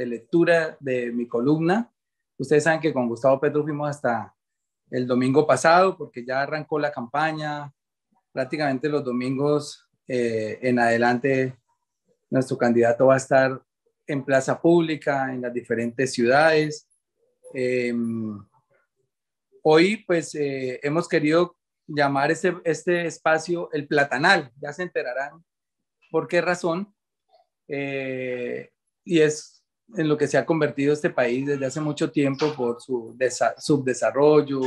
de lectura de mi columna. Ustedes saben que con Gustavo Petro fuimos hasta el domingo pasado porque ya arrancó la campaña. Prácticamente los domingos eh, en adelante nuestro candidato va a estar en plaza pública, en las diferentes ciudades. Em, hoy pues eh, hemos querido llamar este, este espacio el platanal, ya se enterarán por qué razón, eh, y es en lo que se ha convertido este país desde hace mucho tiempo por su subdesarrollo,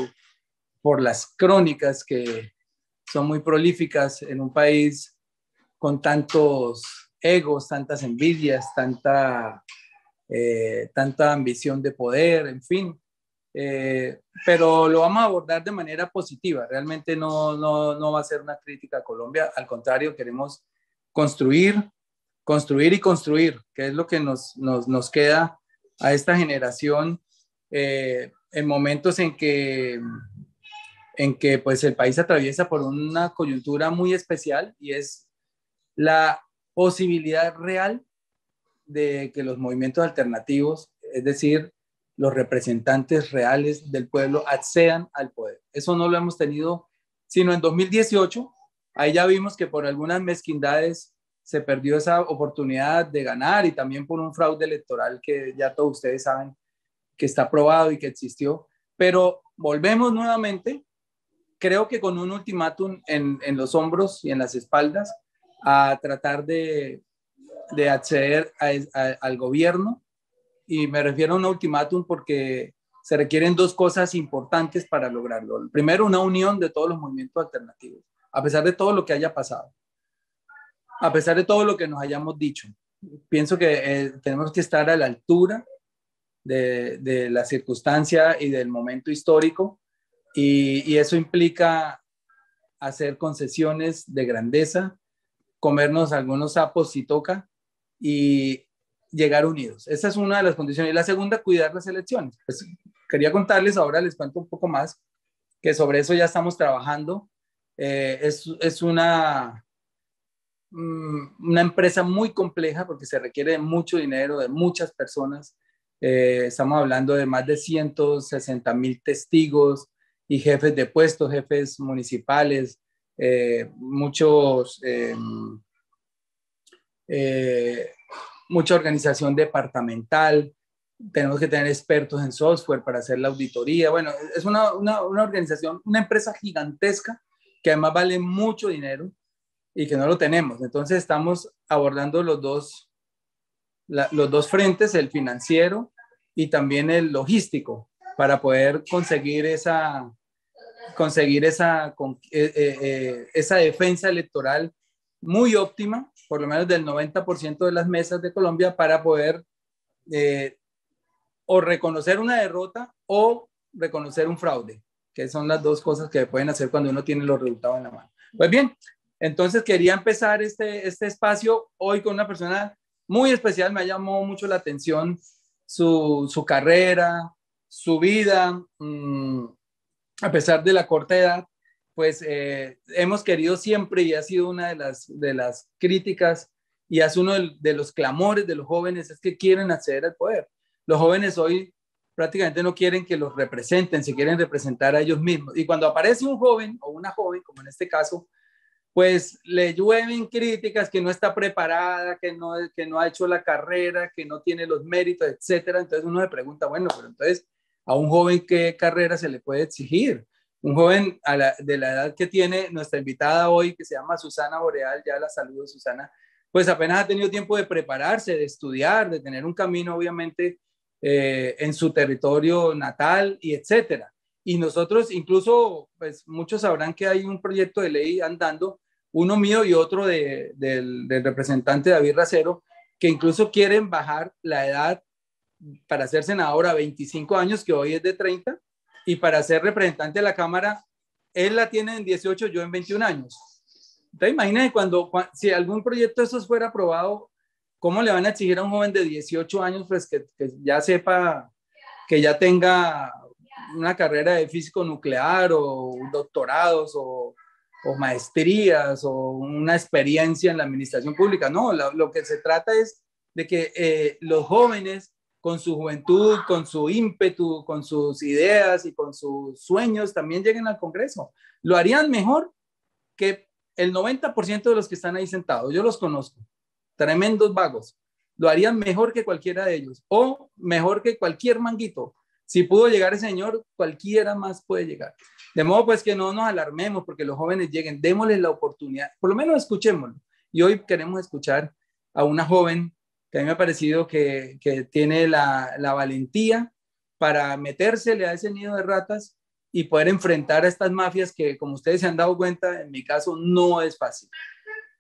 por las crónicas que son muy prolíficas en un país con tantos egos, tantas envidias, tanta, eh, tanta ambición de poder, en fin. Eh, pero lo vamos a abordar de manera positiva. Realmente no, no, no va a ser una crítica a Colombia. Al contrario, queremos construir, construir y construir, que es lo que nos, nos, nos queda a esta generación eh, en momentos en que, en que pues, el país atraviesa por una coyuntura muy especial y es la posibilidad real de que los movimientos alternativos, es decir, los representantes reales del pueblo accedan al poder. Eso no lo hemos tenido sino en 2018. Ahí ya vimos que por algunas mezquindades se perdió esa oportunidad de ganar y también por un fraude electoral que ya todos ustedes saben que está probado y que existió. Pero volvemos nuevamente, creo que con un ultimátum en, en los hombros y en las espaldas, a tratar de, de acceder al gobierno y me refiero a un ultimátum porque se requieren dos cosas importantes para lograrlo. Primero, una unión de todos los movimientos alternativos, a pesar de todo lo que haya pasado, a pesar de todo lo que nos hayamos dicho. Pienso que eh, tenemos que estar a la altura de, de, la circunstancia y del momento histórico y, eso implica hacer concesiones de grandeza, comernos algunos sapos si toca y llegar unidos. Esa es una de las condiciones. Y la segunda, cuidar las elecciones. Pues, quería contarles, ahora les cuento un poco más, que sobre eso ya estamos trabajando. Eh, es, una, una empresa muy compleja porque se requiere mucho dinero, de muchas personas. Eh, estamos hablando de más de 160 mil testigos y jefes de puestos, jefes municipales, eh, muchos mucha organización departamental, tenemos que tener expertos en software para hacer la auditoría. Bueno, es una, una, una, organización, una empresa gigantesca que además vale mucho dinero y que no lo tenemos. Entonces estamos abordando los dos, los dos frentes, el financiero y también el logístico, para poder conseguir esa, conseguir esa, eh, eh, eh, esa defensa electoral muy óptima por lo menos del 90% de las mesas de Colombia para poder eh, o reconocer una derrota o reconocer un fraude, que son las dos cosas que pueden hacer cuando uno tiene los resultados en la mano. Pues bien, entonces quería empezar este, este espacio hoy con una persona muy especial, me llamó mucho la atención su, su carrera, su vida, mmm, a pesar de la corta edad, pues eh, hemos querido siempre y ha sido una de las, de las críticas y es uno de, los clamores de los jóvenes es que quieren acceder al poder. Los jóvenes hoy prácticamente no quieren que los representen, se quieren representar a ellos mismos. Y cuando aparece un joven o una joven, como en este caso, pues le llueven críticas que no está preparada, que no, que no ha hecho la carrera, que no tiene los méritos, etcétera. Entonces uno se pregunta, bueno, pero entonces a un joven qué carrera se le puede exigir? un joven de la edad que tiene nuestra invitada hoy, que se llama Susana Boreal, ya la saludo Susana, pues apenas ha tenido tiempo de prepararse, de estudiar, de tener un camino obviamente eh, en su territorio natal y etcétera. Y nosotros incluso, pues muchos sabrán que hay un proyecto de ley andando, uno mío y otro del, del representante David Racero, que incluso quieren bajar la edad para ser senador a 25 años, que hoy es de 30, y para ser representante de la Cámara, él la tiene en 18, yo en 21 años. Entonces, imagínense cuando, si algún proyecto de esos fuera aprobado, ¿cómo le van a exigir a un joven de 18 años pues que, que ya sepa, que ya tenga una carrera de físico nuclear o doctorados o, o maestrías o una experiencia en la administración pública? No, lo, que se trata es de que eh, los jóvenes con su juventud, con su ímpetu, con sus ideas y con sus sueños, también lleguen al Congreso. Lo harían mejor que el 90% de los que están ahí sentados. Yo los conozco. Tremendos vagos. Lo harían mejor que cualquiera de ellos o mejor que cualquier manguito. Si pudo llegar ese señor, cualquiera más puede llegar. De modo pues que no nos alarmemos porque los jóvenes lleguen, démosles la oportunidad, por lo menos escuchémoslo. Y hoy queremos escuchar a una joven que a mí me ha parecido que, tiene la, valentía para metérsele a ese nido de ratas y poder enfrentar a estas mafias que, como ustedes se han dado cuenta, en mi caso no es fácil.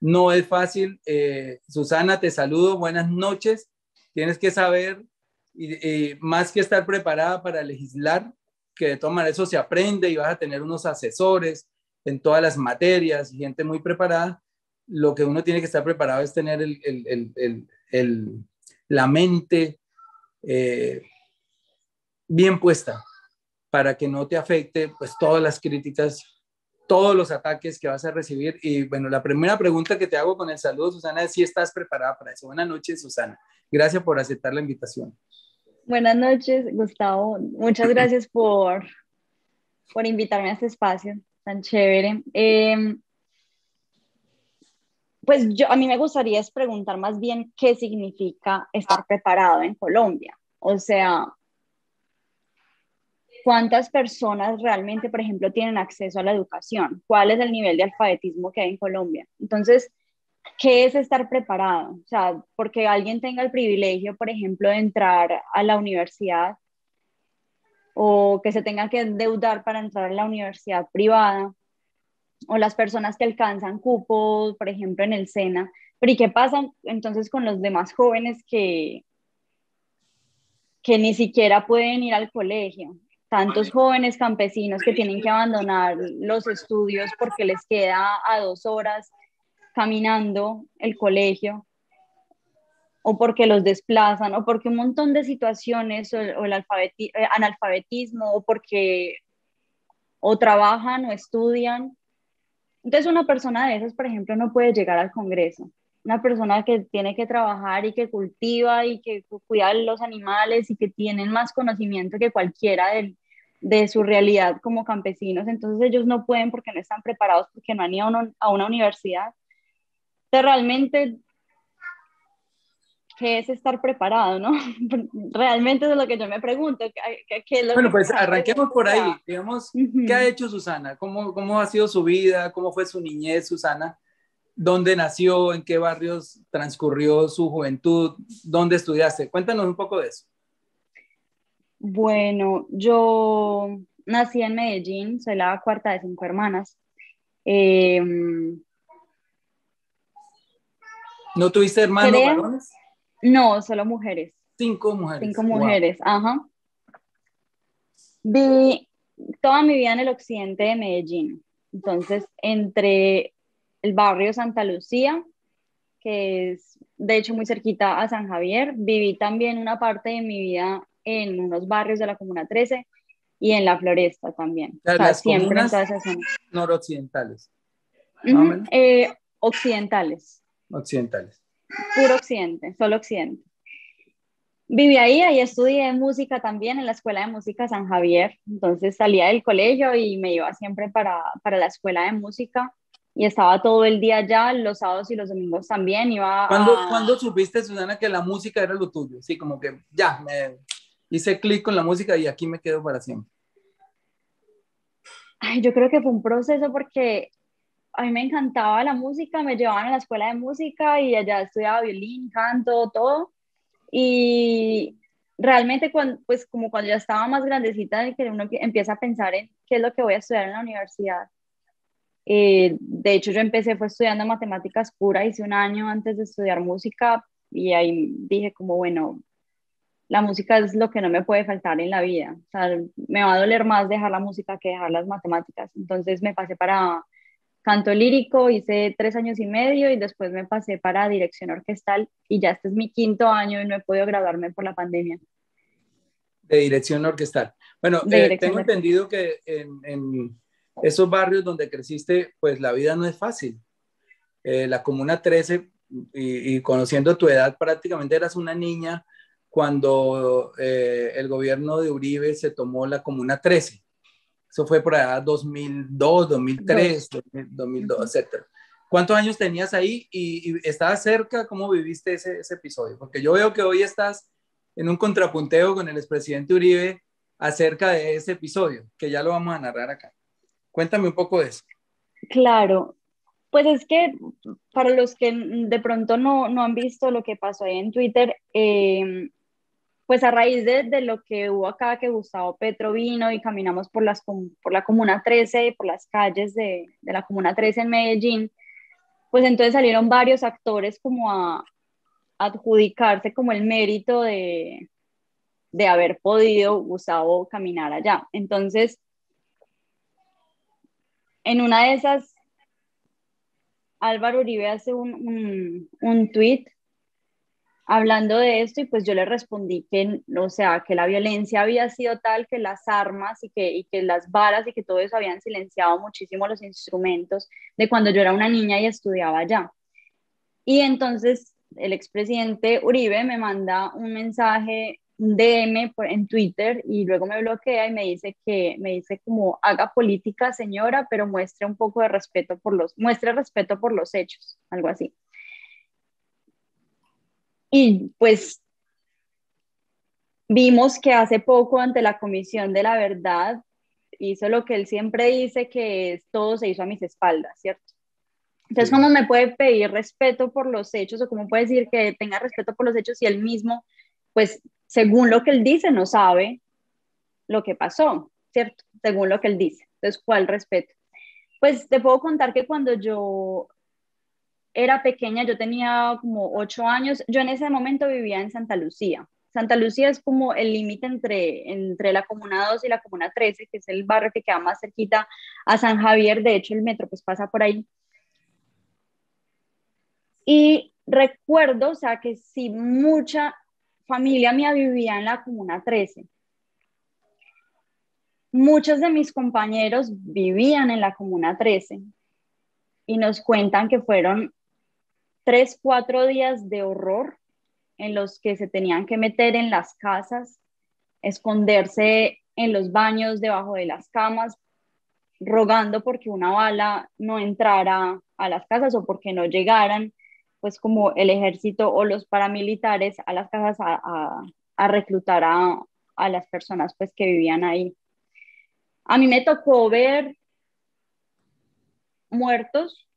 No es fácil. Eh, Susana, te saludo, buenas noches. Tienes que saber, y, más que estar preparada para legislar, que de eso se aprende y vas a tener unos asesores en todas las materias gente muy preparada, lo que uno tiene que estar preparado es tener la mente eh, bien puesta para que no te afecte pues todas las críticas, todos los ataques que vas a recibir. Y bueno, la primera pregunta que te hago con el saludo, Susana, es si estás preparada para eso. Buenas noches, Susana. Gracias por aceptar la invitación. Buenas noches, Gustavo. Muchas gracias por, por invitarme a este espacio tan chévere. Eh, pues yo, a mí me gustaría es preguntar más bien qué significa estar preparado en Colombia. O sea, ¿cuántas personas realmente, por ejemplo, tienen acceso a la educación? ¿Cuál es el nivel de alfabetismo que hay en Colombia? Entonces, ¿qué es estar preparado? O sea, porque alguien tenga el privilegio, por ejemplo, de entrar a la universidad o que se tenga que endeudar para entrar a la universidad privada o las personas que alcanzan cupos, por ejemplo, en el SENA. Pero ¿y qué pasa entonces con los demás jóvenes que, que ni siquiera pueden ir al colegio? Tantos jóvenes campesinos que tienen que abandonar los estudios porque les queda a dos horas caminando el colegio, o porque los desplazan, o porque un montón de situaciones, o, el eh, analfabetismo, o porque o trabajan o estudian entonces una persona de esas, por ejemplo, no puede llegar al Congreso. Una persona que tiene que trabajar y que cultiva y que cuida los animales y que tienen más conocimiento que cualquiera de, de su realidad como campesinos. Entonces ellos no pueden porque no están preparados, porque no han ido a una universidad. Realmente ¿qué es estar preparado, no? Realmente es lo que yo me pregunto. bueno, pues arranquemos por ahí, digamos, ¿qué ha hecho Susana? ¿Cómo, ¿Cómo ha sido su vida? ¿Cómo fue su niñez, Susana? ¿Dónde nació? ¿En qué barrios transcurrió su juventud? ¿Dónde estudiaste? Cuéntanos un poco de eso. Bueno, yo nací en Medellín, soy la cuarta de cinco hermanas. Em, ¿No tuviste hermanos varones? No, solo mujeres. Cinco mujeres. Cinco mujeres, ajá. Vi toda mi vida en el occidente de Medellín. Entonces, entre el barrio Santa Lucía, que es de hecho muy cerquita a San Javier, viví también una parte de mi vida en unos barrios de la Comuna 13 y en la Floresta también. o sea, siempre noroccidentales. Eh, occidentales. Occidentales puro occidente, solo occidente. Viví ahí, ahí estudié música también en la Escuela de Música San Javier. Entonces salía del colegio y me iba siempre para, para la Escuela de Música y estaba todo el día allá, los sábados y los domingos también. Iba ¿Cuándo, supiste, Susana, que la música era lo tuyo? Sí, como que ya, me hice clic con la música y aquí me quedo para siempre. Ay, yo creo que fue un proceso porque a mí me encantaba la música, me llevaban a la escuela de música y allá estudiaba violín, canto, todo. Y realmente, cuando, pues como cuando ya estaba más grandecita, que uno empieza a pensar en qué es lo que voy a estudiar en la universidad. Eh, de hecho, yo empecé fue estudiando matemáticas pura, hice un año antes de estudiar música y ahí dije como, bueno, la música es lo que no me puede faltar en la vida. O sea, me va a doler más dejar la música que dejar las matemáticas. Entonces me pasé para canto lírico, hice tres años y medio y después me pasé para dirección orquestal y ya este es mi quinto año y no he podido graduarme por la pandemia. De dirección orquestal. Bueno, eh, tengo entendido que en, esos barrios donde creciste, pues la vida no es fácil. Eh, la Comuna 13, y, conociendo tu edad, prácticamente eras una niña cuando eh, el gobierno de Uribe se tomó la Comuna 13. Eso fue por allá 2002, 2003, 2002, etc. ¿Cuántos años tenías ahí y, estabas cerca? ¿Cómo viviste ese, ese, episodio? Porque yo veo que hoy estás en un contrapunteo con el expresidente Uribe acerca de ese episodio, que ya lo vamos a narrar acá. Cuéntame un poco de eso. Claro, pues es que para los que de pronto no, no han visto lo que pasó ahí en Twitter, eh, pues a raíz de, lo que hubo acá, que Gustavo Petro vino y caminamos por, las, por la Comuna 13, por las calles de, de, la Comuna 13 en Medellín, pues entonces salieron varios actores como a, adjudicarse como el mérito de, de haber podido Gustavo caminar allá. Entonces, en una de esas, Álvaro Uribe hace un, un, un tweet hablando de esto y pues yo le respondí que, o sea, que la violencia había sido tal que las armas y que, y que las balas y que todo eso habían silenciado muchísimo los instrumentos de cuando yo era una niña y estudiaba allá. Y entonces el expresidente Uribe me manda un mensaje, un DM en Twitter y luego me bloquea y me dice que, me dice como haga política señora, pero muestre un poco de respeto por los, muestre respeto por los hechos, algo así. Y pues vimos que hace poco ante la Comisión de la Verdad hizo lo que él siempre dice, que es todo se hizo a mis espaldas, ¿cierto? Entonces, ¿cómo me puede pedir respeto por los hechos o cómo puede decir que tenga respeto por los hechos si él mismo, pues, según lo que él dice, no sabe lo que pasó, ¿cierto? Según lo que él dice. Entonces, ¿cuál respeto? Pues te puedo contar que cuando yo era pequeña, yo tenía como ocho años, yo en ese momento vivía en Santa Lucía. Santa Lucía es como el límite entre, entre la Comuna 2 y la Comuna 13, que es el barrio que queda más cerquita a San Javier, de hecho el metro pues pasa por ahí. Y recuerdo, o sea, que si mucha familia mía vivía en la Comuna 13. Muchos de mis compañeros vivían en la Comuna 13 y nos cuentan que fueron tres, cuatro días de horror en los que se tenían que meter en las casas, esconderse en los baños, debajo de las camas, rogando porque una bala no entrara a las casas o porque no llegaran, pues como el ejército o los paramilitares a las casas a, reclutar a, a, las personas pues que vivían ahí. A mí me tocó ver muertos,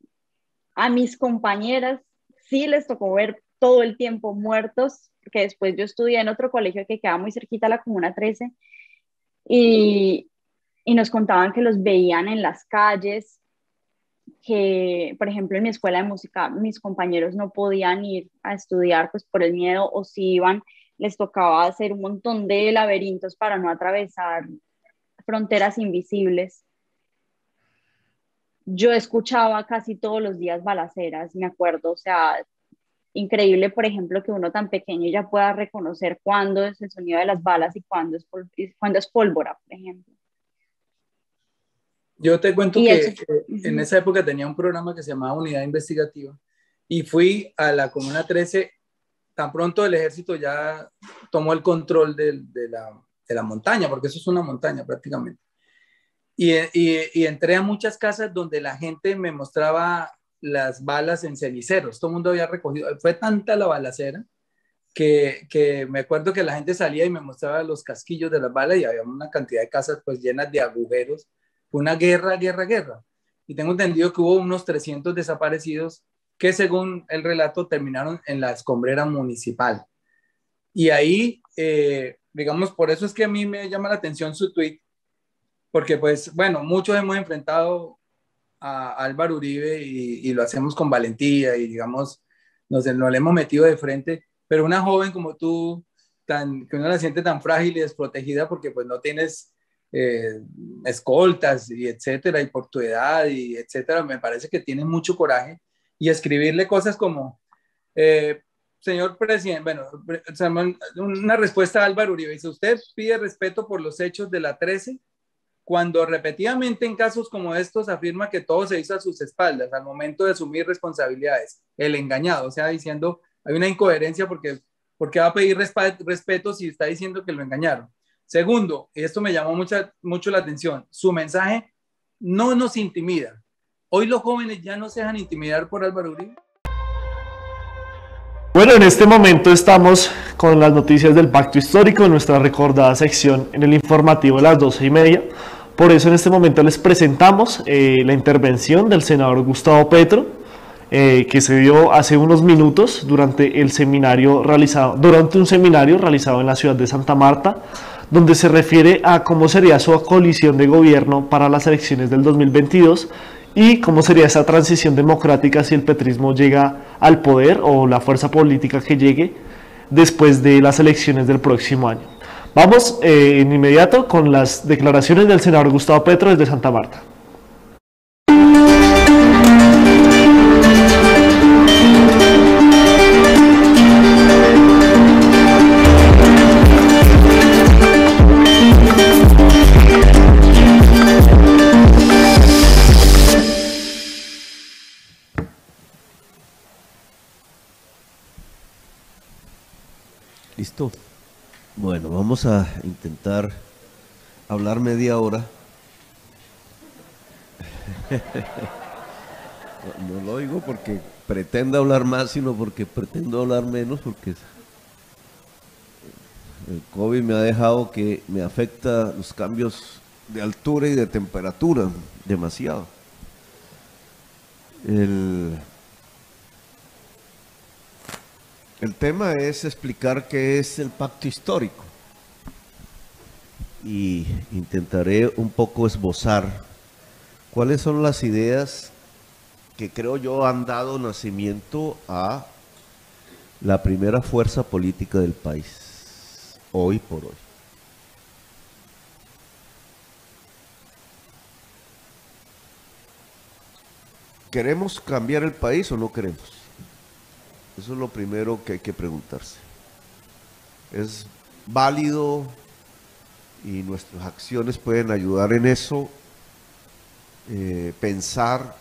a mis compañeras sí les tocó ver todo el tiempo muertos, porque después yo estudié en otro colegio que quedaba muy cerquita la Comuna 13 y, y nos contaban que los veían en las calles, que, por ejemplo, en mi escuela de música mis compañeros no podían ir a estudiar pues por el miedo o si iban les tocaba hacer un montón de laberintos para no atravesar fronteras invisibles yo escuchaba casi todos los días balaceras, me acuerdo, o sea, increíble, por ejemplo, que uno tan pequeño ya pueda reconocer cuándo es el sonido de las balas y cuándo es, cuándo es pólvora, por ejemplo. Yo te cuento que en esa época tenía un programa que se llamaba Unidad Investigativa y fui a la Comuna 13, tan pronto el ejército ya tomó el control de, la, de la montaña, porque eso es una montaña prácticamente. Y, entré a muchas casas donde la gente me mostraba las balas en ceniceros. Todo el mundo había recogido. Fue tanta la balacera que, que, me acuerdo que la gente salía y me mostraba los casquillos de las balas y había una cantidad de casas pues llenas de agujeros. Fue una guerra, guerra, guerra. Y tengo entendido que hubo unos 300 desaparecidos que según el relato terminaron en la escombrera municipal. Y ahí, eh, digamos, por eso es que a mí me llama la atención su tweet, porque pues bueno, muchos hemos enfrentado a Álvaro Uribe y, lo hacemos con valentía y digamos, nos, nos le hemos metido de frente, pero una joven como tú, tan, que uno la siente tan frágil y desprotegida porque pues no tienes eh, escoltas y etcétera, y por tu edad y etcétera, me parece que tienes mucho coraje y escribirle cosas como, eh, señor presidente, bueno, una respuesta a Álvaro Uribe, dice, usted pide respeto por los hechos de la 13 cuando repetidamente en casos como estos afirma que todo se hizo a sus espaldas al momento de asumir responsabilidades, el engañado, o sea, diciendo, hay una incoherencia porque porque va a pedir respeto si está diciendo que lo engañaron. Segundo, esto me llamó mucha, mucho la atención, su mensaje no nos intimida. Hoy los jóvenes ya no se dejan intimidar por Álvaro Uribe. Bueno, en este momento estamos con las noticias del pacto histórico en nuestra recordada sección en el informativo de las doce y media. Por eso en este momento les presentamos eh, la intervención del senador Gustavo Petro, eh, que se dio hace unos minutos durante el seminario realizado, durante un seminario realizado en la ciudad de Santa Marta, donde se refiere a cómo sería su coalición de gobierno para las elecciones del 2022 y cómo sería esa transición democrática si el petrismo llega al poder o la fuerza política que llegue después de las elecciones del próximo año. Vamos eh, en inmediato con las declaraciones del senador Gustavo Petro desde Santa Marta. Vamos a intentar hablar media hora. no lo digo porque pretenda hablar más, sino porque pretendo hablar menos, porque el COVID me ha dejado que me afecta los cambios de altura y de temperatura demasiado. El El tema es explicar qué es el pacto histórico y intentaré un poco esbozar cuáles son las ideas que creo yo han dado nacimiento a la primera fuerza política del país, hoy por hoy. ¿Queremos cambiar el país o no queremos? Eso es lo primero que hay que preguntarse. ¿Es válido y nuestras acciones pueden ayudar en eso? Eh, pensar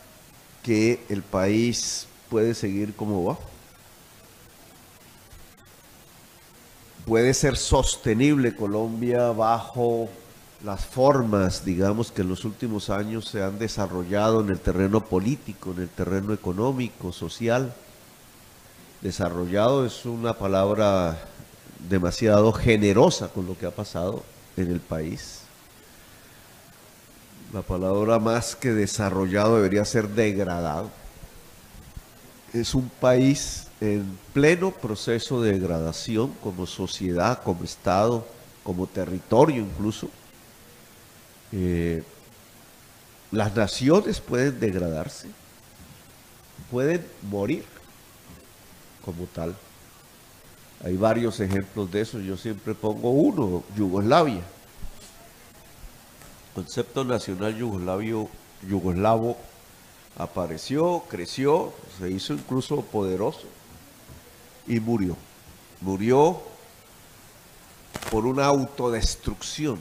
que el país puede seguir como va. Puede ser sostenible Colombia bajo las formas, digamos, que en los últimos años se han desarrollado en el terreno político, en el terreno económico, social Desarrollado es una palabra demasiado generosa con lo que ha pasado en el país. La palabra más que desarrollado debería ser degradado. Es un país en pleno proceso de degradación como sociedad, como Estado, como territorio incluso. Eh, las naciones pueden degradarse, pueden morir como tal. Hay varios ejemplos de eso, yo siempre pongo uno, Yugoslavia. concepto nacional yugoslavio, yugoslavo apareció, creció, se hizo incluso poderoso y murió. Murió por una autodestrucción.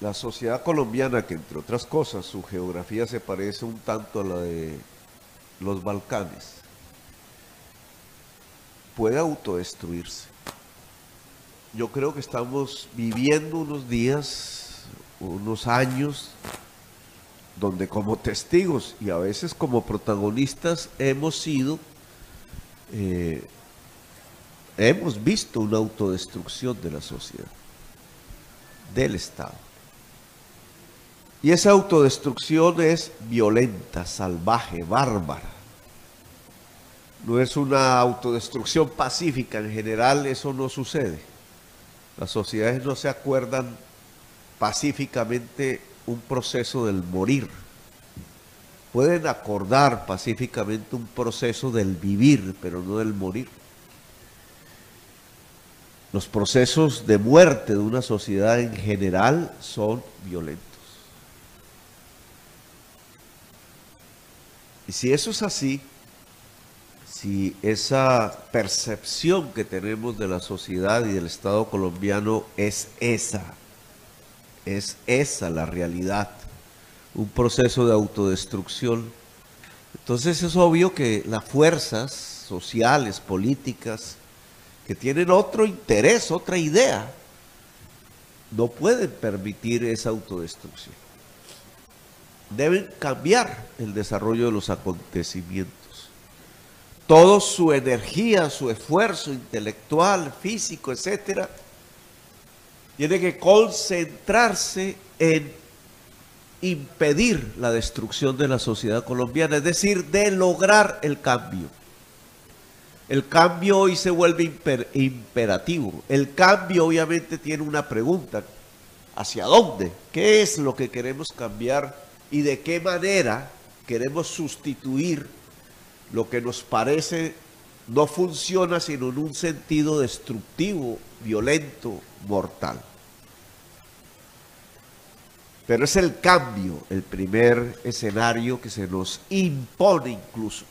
La sociedad colombiana, que entre otras cosas su geografía se parece un tanto a la de los Balcanes, puede autodestruirse. Yo creo que estamos viviendo unos días, unos años, donde como testigos y a veces como protagonistas hemos sido, eh, hemos visto una autodestrucción de la sociedad, del Estado. Y esa autodestrucción es violenta, salvaje, bárbara. No es una autodestrucción pacífica, en general eso no sucede. Las sociedades no se acuerdan pacíficamente un proceso del morir. Pueden acordar pacíficamente un proceso del vivir, pero no del morir. Los procesos de muerte de una sociedad en general son violentos. Y si eso es así, si esa percepción que tenemos de la sociedad y del Estado colombiano es esa, es esa la realidad, un proceso de autodestrucción, Entonces es obvio que las fuerzas sociales, políticas, que tienen otro interés, otra idea, no pueden permitir esa autodestrucción. Deben cambiar el desarrollo de los acontecimientos. Toda su energía, su esfuerzo intelectual, físico, etcétera, tiene que concentrarse en impedir la destrucción de la sociedad colombiana, es decir, de lograr el cambio. El cambio hoy se vuelve imperativo. El cambio obviamente tiene una pregunta. ¿Hacia dónde? ¿Qué es lo que queremos cambiar y de qué manera queremos sustituir lo que nos parece no funciona sino en un sentido destructivo, violento, mortal? Pero es el cambio el primer escenario que se nos impone incluso.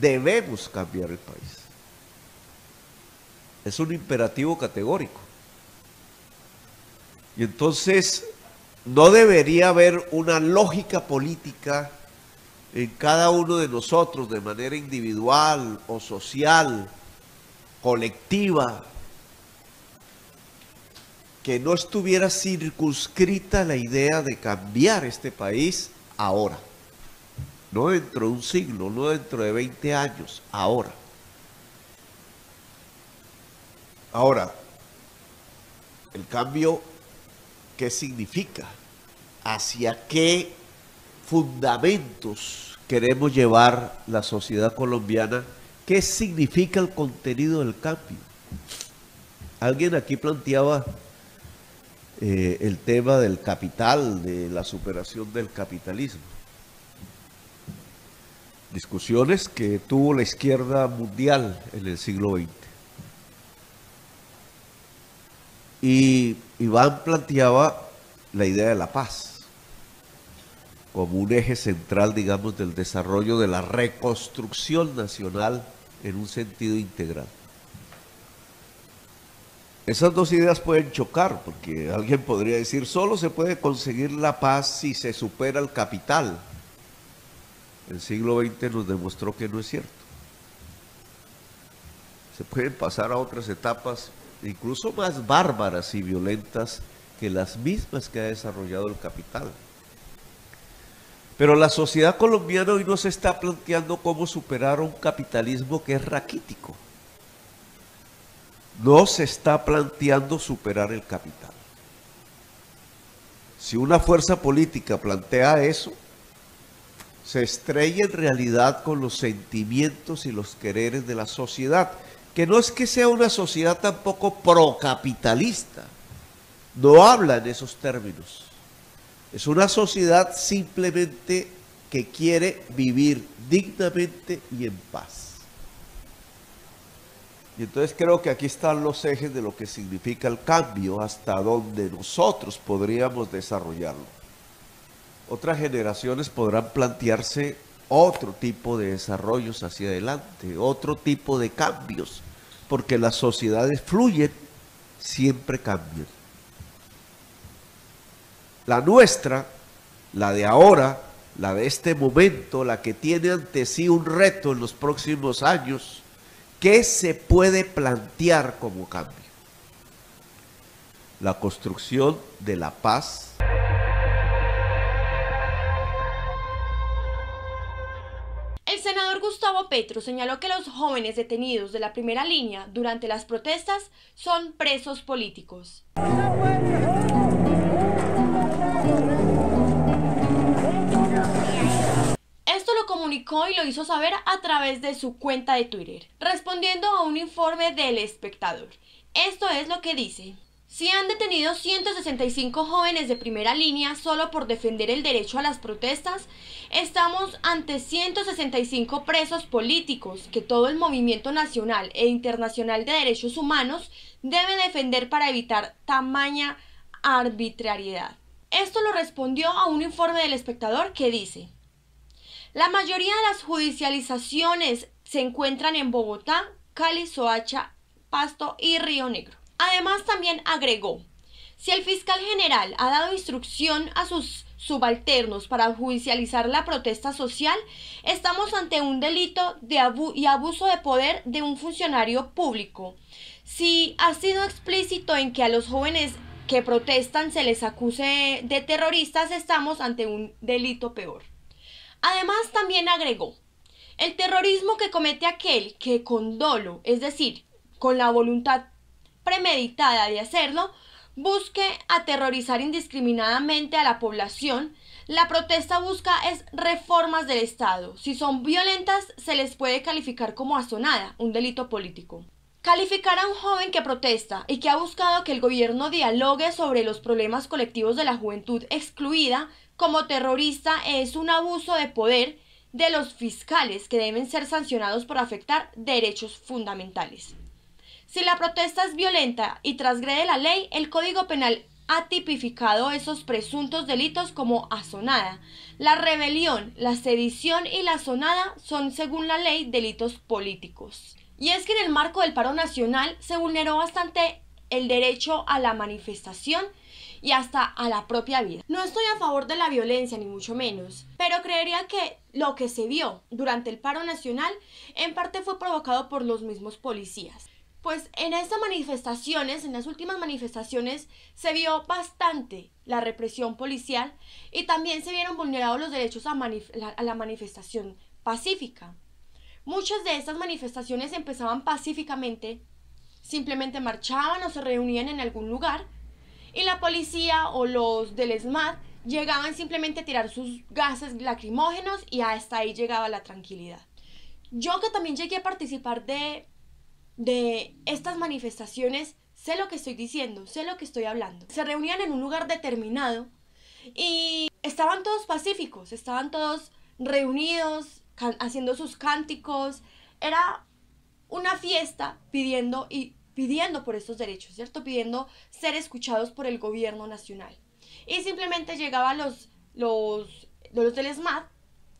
Debemos cambiar el país. Es un imperativo categórico. Y entonces no debería haber una lógica política en cada uno de nosotros de manera individual o social, colectiva, que no estuviera circunscrita la idea de cambiar este país ahora. No dentro de un siglo, no dentro de 20 años, ahora. Ahora, el cambio, ¿qué significa? ¿Hacia qué fundamentos queremos llevar la sociedad colombiana? ¿Qué significa el contenido del cambio? Alguien aquí planteaba eh, el tema del capital, de la superación del capitalismo. Discusiones que tuvo la izquierda mundial en el siglo XX. Y Iván planteaba la idea de la paz como un eje central, digamos, del desarrollo de la reconstrucción nacional en un sentido integral. Esas dos ideas pueden chocar, porque alguien podría decir, solo se puede conseguir la paz si se supera el capital. El siglo XX nos demostró que no es cierto. Se pueden pasar a otras etapas, incluso más bárbaras y violentas que las mismas que ha desarrollado el capital. Pero la sociedad colombiana hoy no se está planteando cómo superar un capitalismo que es raquítico no se está planteando superar el capital. Si una fuerza política plantea eso, se estrella en realidad con los sentimientos y los quereres de la sociedad, que no es que sea una sociedad tampoco procapitalista, no habla en esos términos. Es una sociedad simplemente que quiere vivir dignamente y en paz. Y entonces creo que aquí están los ejes de lo que significa el cambio, hasta donde nosotros podríamos desarrollarlo. Otras generaciones podrán plantearse otro tipo de desarrollos hacia adelante, otro tipo de cambios, porque las sociedades fluyen, siempre cambian. La nuestra, la de ahora, la de este momento, la que tiene ante sí un reto en los próximos años, ¿Qué se puede plantear como cambio? La construcción de la paz. El senador Gustavo Petro señaló que los jóvenes detenidos de la primera línea durante las protestas son presos políticos. Y lo hizo saber a través de su cuenta de Twitter, respondiendo a un informe del espectador. Esto es lo que dice. Si han detenido 165 jóvenes de primera línea solo por defender el derecho a las protestas, estamos ante 165 presos políticos que todo el movimiento nacional e internacional de derechos humanos debe defender para evitar tamaña arbitrariedad. Esto lo respondió a un informe del espectador que dice, la mayoría de las judicializaciones se encuentran en Bogotá, Cali, Soacha, Pasto y Río Negro. Además, también agregó, Si el fiscal general ha dado instrucción a sus subalternos para judicializar la protesta social, estamos ante un delito de y abuso de poder de un funcionario público. Si ha sido explícito en que a los jóvenes que protestan se les acuse de terroristas, estamos ante un delito peor. Además, también agregó, el terrorismo que comete aquel que con dolo, es decir, con la voluntad premeditada de hacerlo, busque aterrorizar indiscriminadamente a la población, la protesta busca es reformas del Estado. Si son violentas, se les puede calificar como asonada, un delito político. Calificar a un joven que protesta y que ha buscado que el gobierno dialogue sobre los problemas colectivos de la juventud excluida como terrorista es un abuso de poder de los fiscales que deben ser sancionados por afectar derechos fundamentales. Si la protesta es violenta y transgrede la ley, el Código Penal ha tipificado esos presuntos delitos como asonada. La rebelión, la sedición y la asonada son, según la ley, delitos políticos. Y es que en el marco del paro nacional se vulneró bastante el derecho a la manifestación y hasta a la propia vida. No estoy a favor de la violencia, ni mucho menos, pero creería que lo que se vio durante el paro nacional en parte fue provocado por los mismos policías. Pues en estas manifestaciones, en las últimas manifestaciones, se vio bastante la represión policial y también se vieron vulnerados los derechos a, la, manifestación pacífica. Muchas de estas manifestaciones empezaban pacíficamente, simplemente marchaban o se reunían en algún lugar y la policía o los del SMAT llegaban simplemente a tirar sus gases lacrimógenos y hasta ahí llegaba la tranquilidad. Yo que también llegué a participar de de estas manifestaciones, sé lo que estoy diciendo, sé lo que estoy hablando. Se reunían en un lugar determinado y estaban todos pacíficos, estaban todos reunidos, haciendo sus cánticos. Era una fiesta pidiendo y pidiendo por estos derechos, ¿cierto? Pidiendo ser escuchados por el gobierno nacional. Y simplemente llegaban los, los, los del SMAT,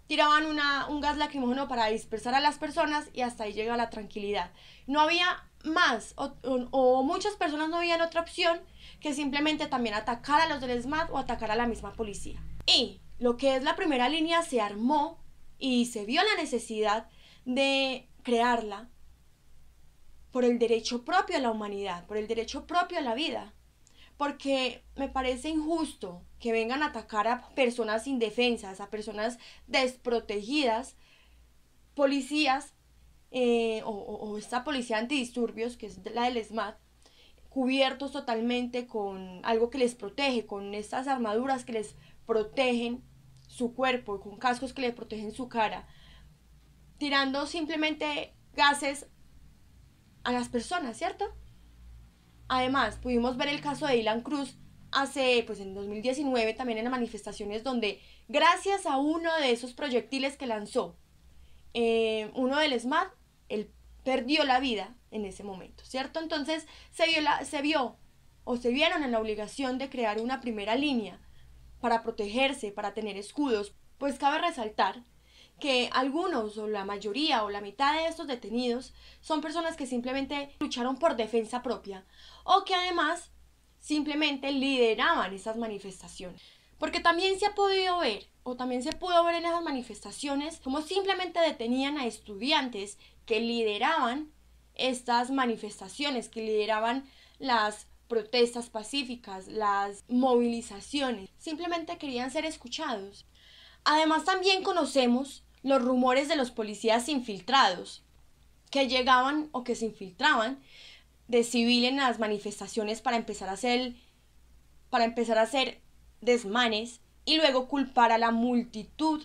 tiraban una, un gas lacrimógeno para dispersar a las personas y hasta ahí llega la tranquilidad no había más o, muchas personas no habían otra opción que simplemente también atacar a los del SMAT o atacar a la misma policía. Y lo que es la primera línea se armó y se vio la necesidad de crearla por el derecho propio a la humanidad, por el derecho propio a la vida. Porque me parece injusto que vengan a atacar a personas indefensas, a personas desprotegidas, policías eh, o, esta policía antidisturbios, que es la del SMAT, cubiertos totalmente con algo que les protege, con estas armaduras que les protegen su cuerpo, con cascos que les protegen su cara, tirando simplemente gases a las personas, ¿cierto? Además, pudimos ver el caso de Ilan Cruz hace, pues en 2019, también en las manifestaciones donde, gracias a uno de esos proyectiles que lanzó, eh, uno del SMAT, él perdió la vida en ese momento, ¿cierto? Entonces se vio, la, se vio o se vieron en la obligación de crear una primera línea para protegerse, para tener escudos, pues cabe resaltar que algunos o la mayoría o la mitad de estos detenidos son personas que simplemente lucharon por defensa propia o que además simplemente lideraban esas manifestaciones. Porque también se ha podido ver, o también se pudo ver en esas manifestaciones, como simplemente detenían a estudiantes que lideraban estas manifestaciones, que lideraban las protestas pacíficas, las movilizaciones. Simplemente querían ser escuchados. Además también conocemos los rumores de los policías infiltrados, que llegaban o que se infiltraban de civil en las manifestaciones para empezar a hacer para empezar a hacer desmanes y luego culpar a la multitud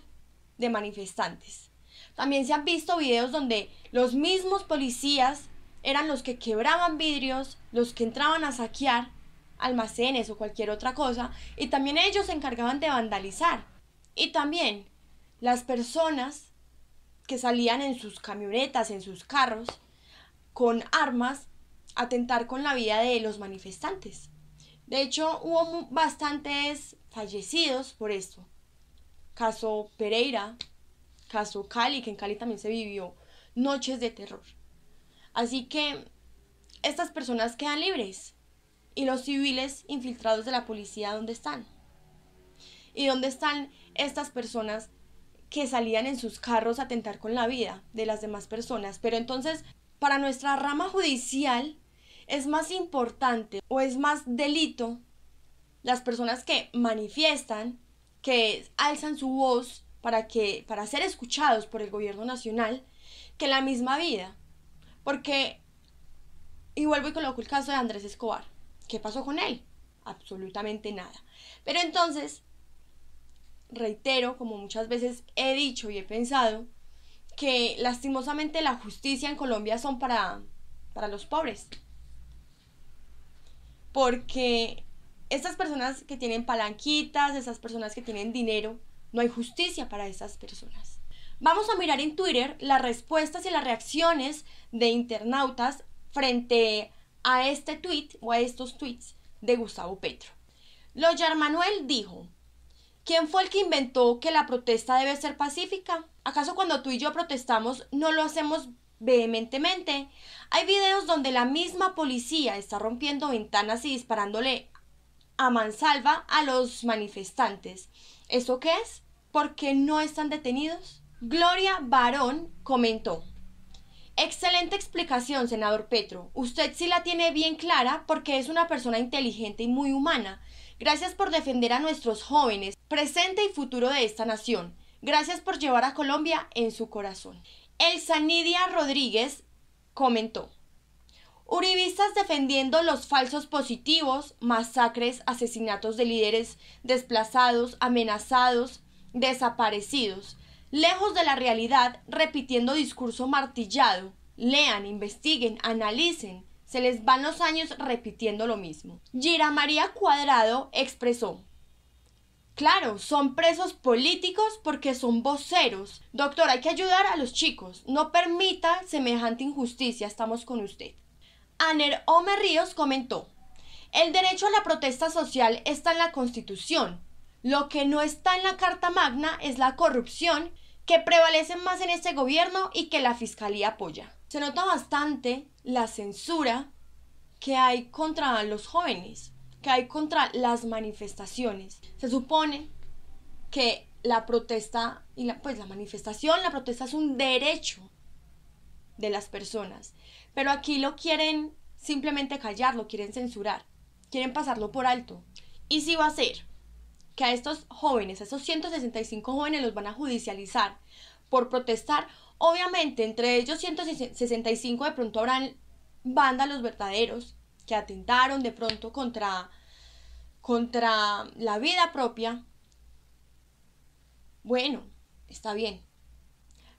de manifestantes. También se han visto videos donde los mismos policías eran los que quebraban vidrios, los que entraban a saquear almacenes o cualquier otra cosa, y también ellos se encargaban de vandalizar. Y también las personas que salían en sus camionetas, en sus carros, con armas, a tentar con la vida de los manifestantes. De hecho, hubo bastantes fallecidos por esto. Caso Pereira, caso Cali, que en Cali también se vivió noches de terror. Así que estas personas quedan libres ¿Y los civiles infiltrados de la policía dónde están? ¿Y dónde están estas personas que salían en sus carros a atentar con la vida de las demás personas? Pero entonces, para nuestra rama judicial, es más importante o es más delito las personas que manifiestan, que alzan su voz para que para ser escuchados por el gobierno nacional que la misma vida. Porque y vuelvo y coloco el caso de Andrés Escobar. ¿Qué pasó con él? Absolutamente nada. Pero entonces reitero, como muchas veces he dicho y he pensado, que lastimosamente la justicia en Colombia son para, para los pobres. Porque estas personas que tienen palanquitas, esas personas que tienen dinero, no hay justicia para esas personas. Vamos a mirar en Twitter las respuestas y las reacciones de internautas frente a este tweet o a estos tweets de Gustavo Petro. Loyar Manuel dijo, ¿quién fue el que inventó que la protesta debe ser pacífica? ¿Acaso cuando tú y yo protestamos no lo hacemos vehementemente? Hay videos donde la misma policía está rompiendo ventanas y disparándole a mansalva a los manifestantes. ¿Eso qué es? ¿Por qué no están detenidos? Gloria Barón comentó. Excelente explicación, senador Petro. Usted sí la tiene bien clara porque es una persona inteligente y muy humana. Gracias por defender a nuestros jóvenes, presente y futuro de esta nación. Gracias por llevar a Colombia en su corazón. El Sanidia Rodríguez comentó. Uribistas defendiendo los falsos positivos, masacres, asesinatos de líderes desplazados, amenazados, desaparecidos, lejos de la realidad, repitiendo discurso martillado. Lean, investiguen, analicen. Se les van los años repitiendo lo mismo. Gira María Cuadrado expresó. Claro, son presos políticos porque son voceros. Doctor, hay que ayudar a los chicos. No permita semejante injusticia. Estamos con usted. Aner Ome Ríos comentó, el derecho a la protesta social está en la Constitución. Lo que no está en la Carta Magna es la corrupción que prevalece más en este gobierno y que la Fiscalía apoya. Se nota bastante la censura que hay contra los jóvenes, que hay contra las manifestaciones. Se supone que la protesta y la, pues la manifestación, la protesta es un derecho de las personas. Pero aquí lo quieren simplemente callar, lo quieren censurar, quieren pasarlo por alto. Y si va a ser que a estos jóvenes, a estos 165 jóvenes los van a judicializar por protestar, obviamente entre ellos 165 de pronto habrán vándalos verdaderos que atentaron de pronto contra contra la vida propia. Bueno, está bien.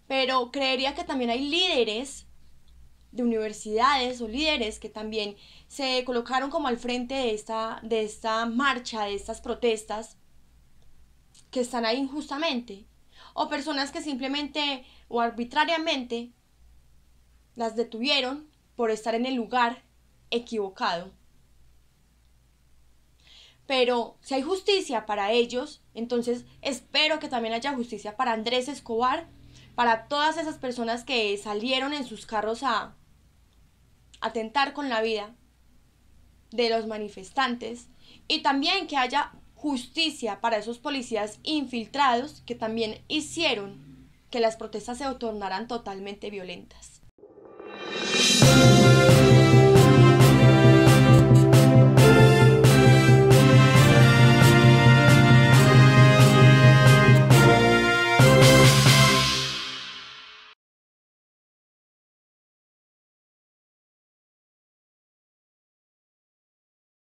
Pero creería que también hay líderes de universidades o líderes que también se colocaron como al frente de esta, de esta marcha, de estas protestas, que están ahí injustamente, o personas que simplemente o arbitrariamente las detuvieron por estar en el lugar equivocado. Pero si hay justicia para ellos, entonces espero que también haya justicia para Andrés Escobar, para todas esas personas que salieron en sus carros a atentar con la vida de los manifestantes y también que haya justicia para esos policías infiltrados que también hicieron que las protestas se tornaran totalmente violentas.